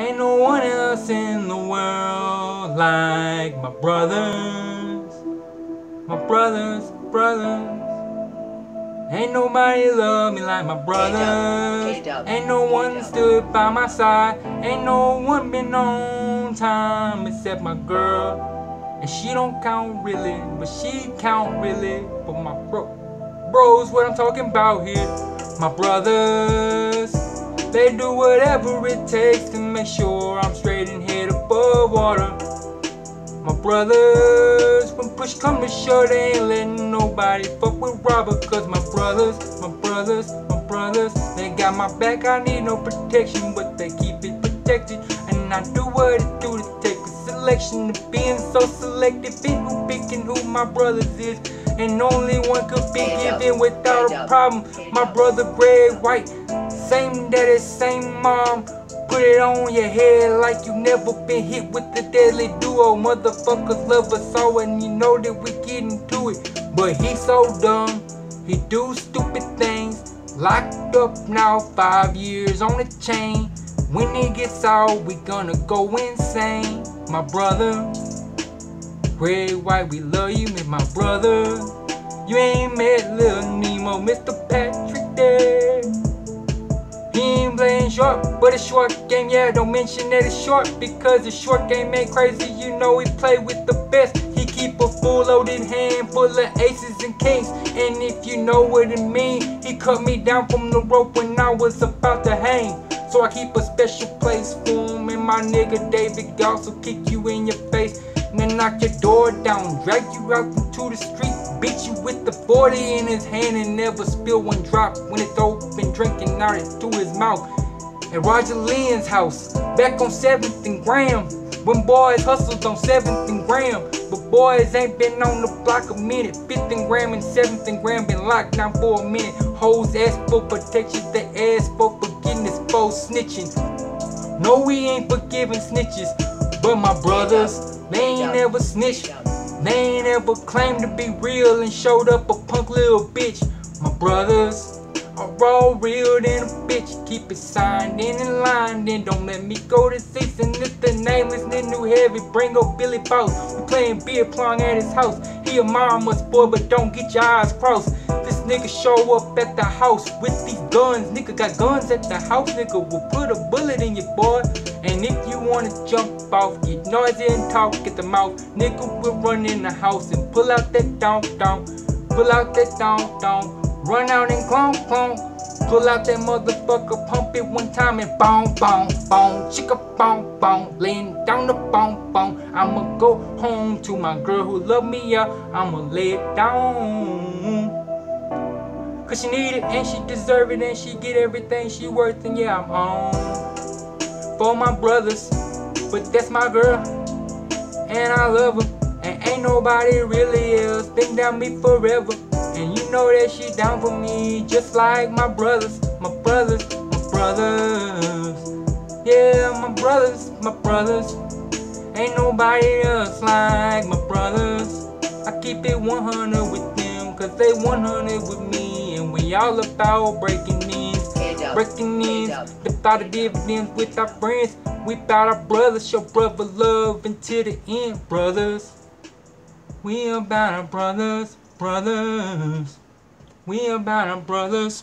Ain't no one else in the world like my brothers. My brothers, brothers. Ain't nobody love me like my brothers. K-Dub, Ain't no one K-Dub. stood by my side. Ain't no one been on time except my girl. And she don't count really, but she count really. But my bro, bros, what I'm talking about here. My brothers, they do whatever it takes to make sure I'm straight and head above water. My brothers, when push come to shove, they ain't letting nobody fuck with Robert. Cause my brothers, my brothers, my brothers, they got my back. I need no protection, but they keep it protected. And I do what it do to take a selection of being so selective in who picking who my brothers is. And only one could be given without a problem. My brother Greg White, same daddy, same mom. Put it on your head like you never been hit with the deadly duo. Motherfuckers love us all and you know that we getting to it. But he so dumb, he do stupid things. Locked up now, five years on the chain. When he gets out, we gonna go insane. My brother, Greg White, we love you, man, my brother. You ain't met Lil Nemo, Mr. Patrick short, but a short game, yeah, don't mention that it's short because the short game ain't crazy, you know he play with the best. He keep a full loaded hand full of aces and kings, and if you know what it mean, he cut me down from the rope when I was about to hang. So I keep a special place for him and my nigga David Goss will kick you in your face. And then knock your door down, drag you out into the street, beat you with the 40 in his hand and never spill one drop when it's open, drinking out it through his mouth. At Roger Lynn's house, back on 7th and Graham, when boys hustled on 7th and Graham. But boys ain't been on the block a minute. 5th and Graham and 7th and Graham been locked down for a minute. Hoes ask for protection, they ask for forgiveness for snitching. No, we ain't forgiving snitches, but my brothers, they ain't ever snitched. They ain't ever claimed to be real and showed up a punk little bitch. My brothers all real than a bitch. Keep it signed in and line, then don't let me go to six. And if the nameless and new heavy, bring up Billy Boss. We playing beer pong at his house. He a mama's boy, but don't get your eyes crossed. This nigga show up at the house with these guns. Nigga got guns at the house, nigga will put a bullet in your boy. And if you wanna jump off, get noisy and talk at the mouth. Nigga will run in the house and pull out that down down. Pull out that down down. Run out and clone clone. Pull out that motherfucker, pump it one time and boom boom boom. Chicka boom boom. Laying down the boom boom. I'ma go home to my girl who love me, yeah. I'ma lay it down. Cause she need it and she deserve it and she get everything she worth and yeah I'm home for my brothers but that's my girl and I love her and ain't nobody really else been down me forever and you know that she down for me just like my brothers my brothers my brothers. Yeah my brothers my brothers. Ain't nobody else like my brothers. I keep it 100 with them cause they 100 with me. And we all about breaking knees breaking knees. Without a dividends with our friends we bout our brothers. Show brother love until the end brothers. We about our brothers brothers. We about our brothers